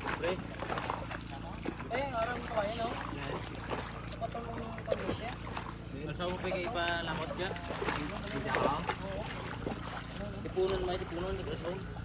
Pre. Eh, araw mo kaya, no? Patulong mo ng pamilya. Masa mo pa ipa lamot dyan? Hindi ako. Tipunan mo, tipunan. Tipunan.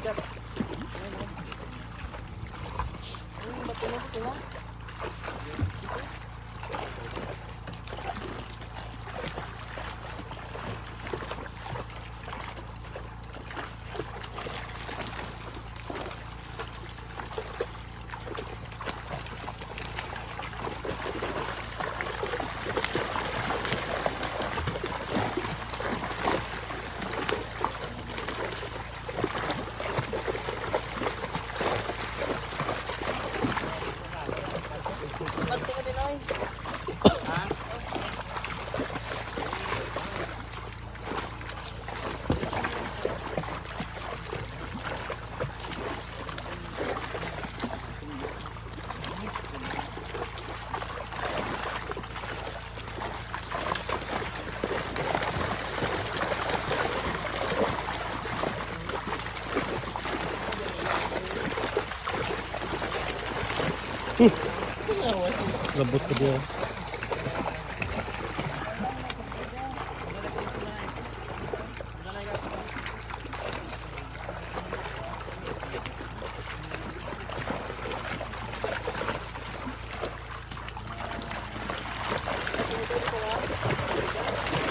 Ka Labot ka diya. Oo.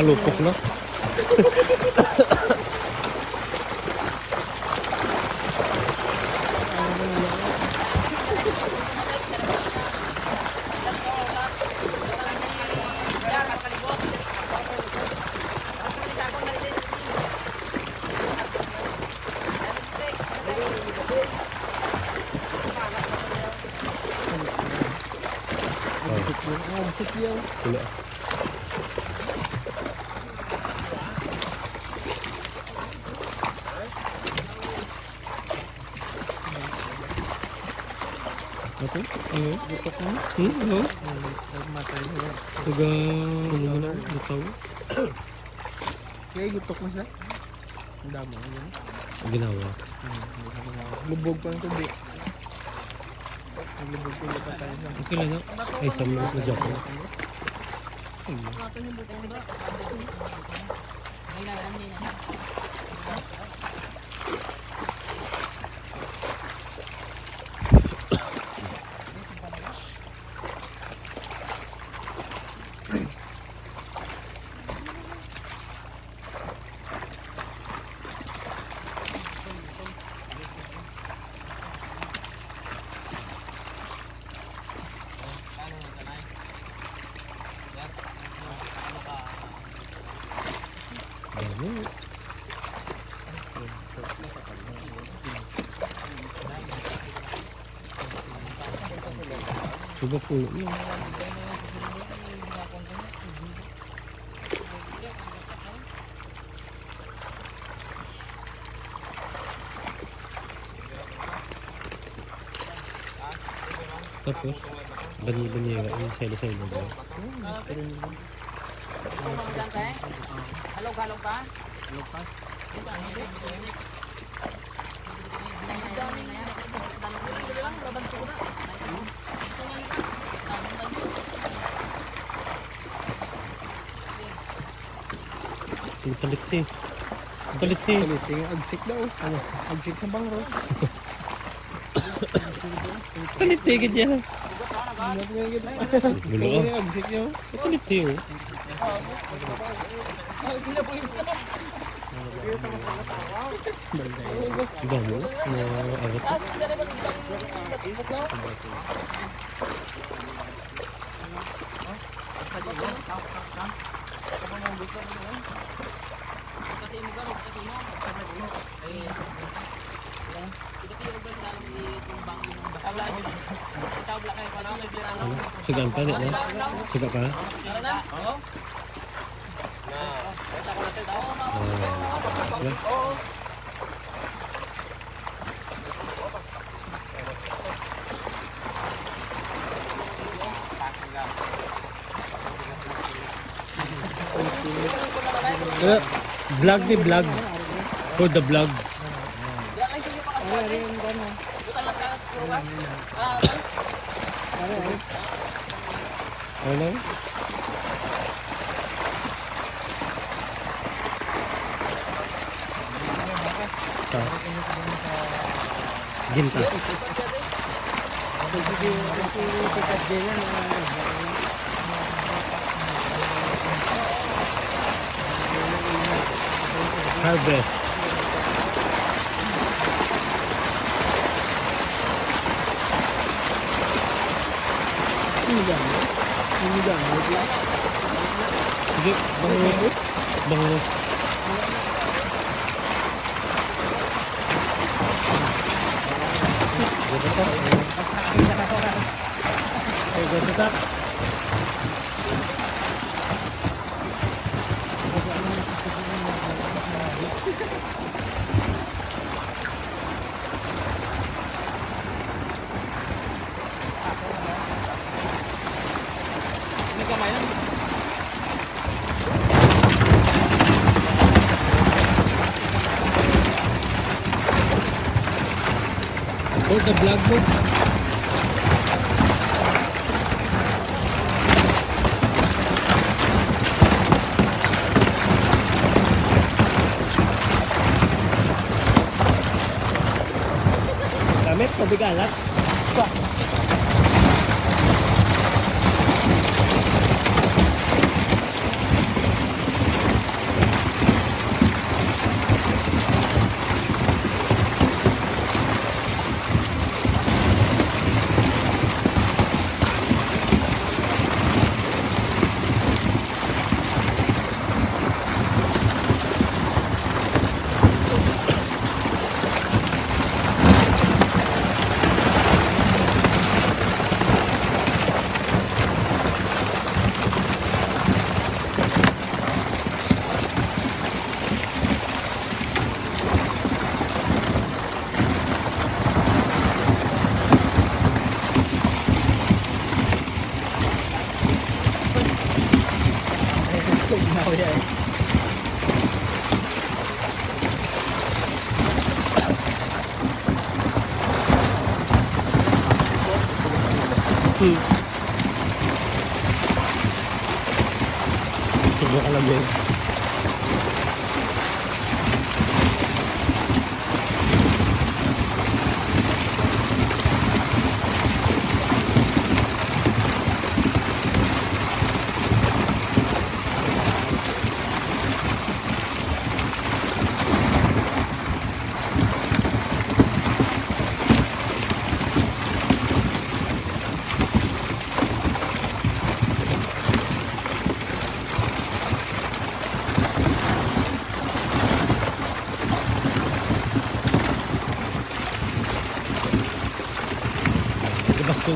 Palo Popular. Apa? Ano? Butok mo? Hmm? Ano? Matay mo yan. Taga... Ano mo na? Butaw? Kaya gutok mo siya? Ang dami. Ang ginawa. Lubog pa ng tubig. Naglubog ko pa tayo. Okay lang yan. Ay, sa mga na joke. Kailangan din na. Coba kulitnya. Tapos, benih-benih enggak ini đi desain dulu. Halog-halog pa? Ang talit eh. Ang talit eh. Kulit yung agsik daw. Ano? Agsik sa bangro. Talit eh, ganyan. Ano po yung gito? Gulo Ano ka. yung agsik nyo? Ang talit eh oh. Ang dami oh. Mga agat. Ano? Sigaan pa, di ba? Siga pa? Eh, vlog ni vlog. For the vlog. Ano? Sa Gintas. Harvest. Ano gamo? Ano gamo? Sige, bango. Bango. Ay, ganda For the vlog mo. Damit, pabigalat. Hmm. Sobrang kalamig. Labas ko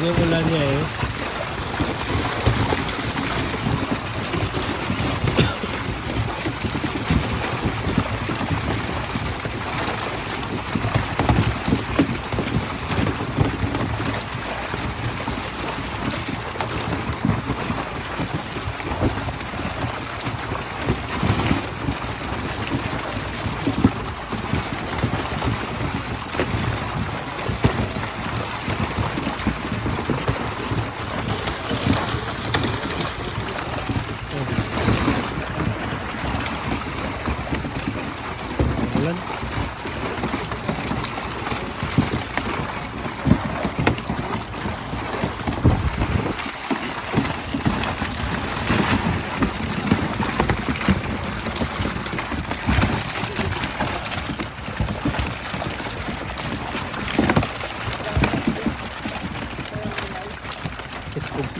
yung ulan niya eh.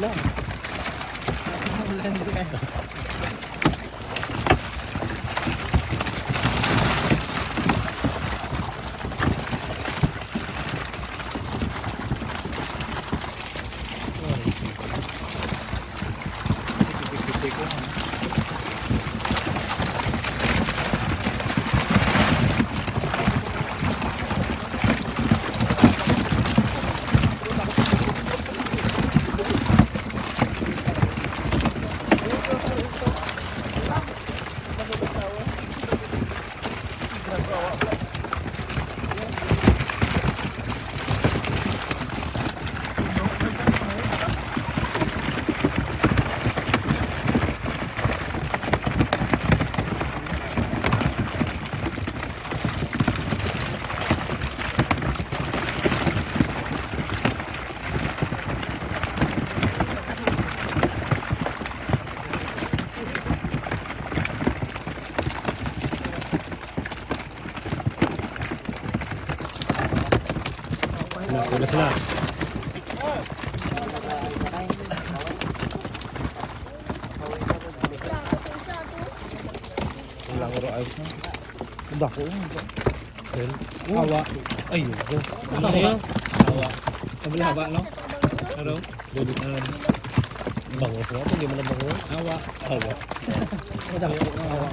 lang. Ulan din eh. Nakula sila. Wala ko ayos na. Dako. Well, Awa. Ay, yun. Ano Awa. yun? Awa. Kabila no? Ano? Dulo na lang. Bangos nga. Hindi mo na bangos. Awa. Awa. Dako ng awa.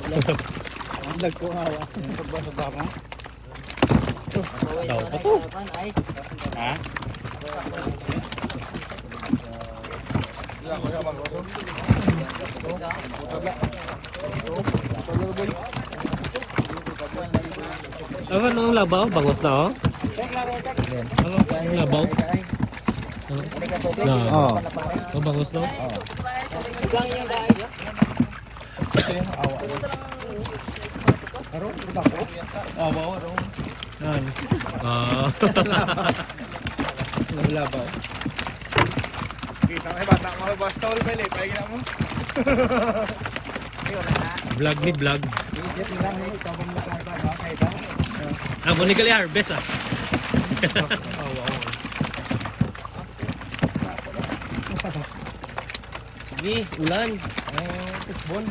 Dako ng awa. Pagbasa ba ka? Daw pa to. Ha? Ano nung labaw? Bangos na oh? Ano? Labaw? Ano? Na. Oo. Oh, bangos na? Awa. Aro, dako. Awa, aro. Yan. Ah. Naglabaw. Kita mo, bata mo, basta ulit pala, paligyan mo. vlog ni vlog. Ang mo ni Gali Harvest ah. Awa. Sige, ulan. Eh, pitbon.